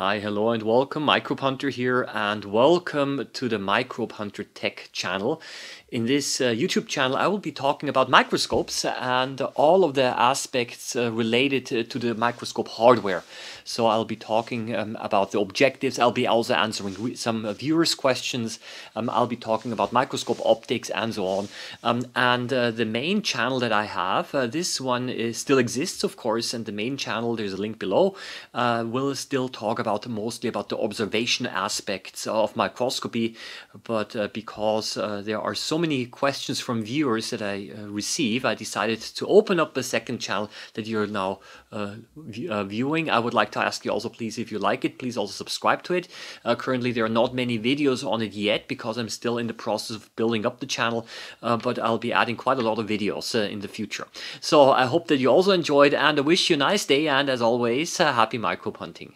Hi, hello, and welcome. Microbehunter here, and welcome to the Microbehunter Tech channel. In this uh, YouTube channel, I will be talking about microscopes and all of the aspects uh, related to, the microscope hardware. So I'll be talking um, about the objectives. I'll be also answering some viewers' questions. Um, I'll be talking about microscope optics and so on. Um, and uh, the main channel that I have, uh, this one is, still exists, of course, and the main channel, there's a link below, uh, will still talk about mostly about the observation aspects of microscopy. But uh, because there are so many questions from viewers that I uh, receive, I decided to open up a second channel that you're now uh, uh, viewing. I would like to ask you also, please, if you like it, please also subscribe to it. Uh, currently, there are not many videos on it yet because I'm still in the process of building up the channel, uh, but I'll be adding quite a lot of videos uh, in the future. So I hope that you also enjoyed and I wish you a nice day and as always, happy microbe hunting.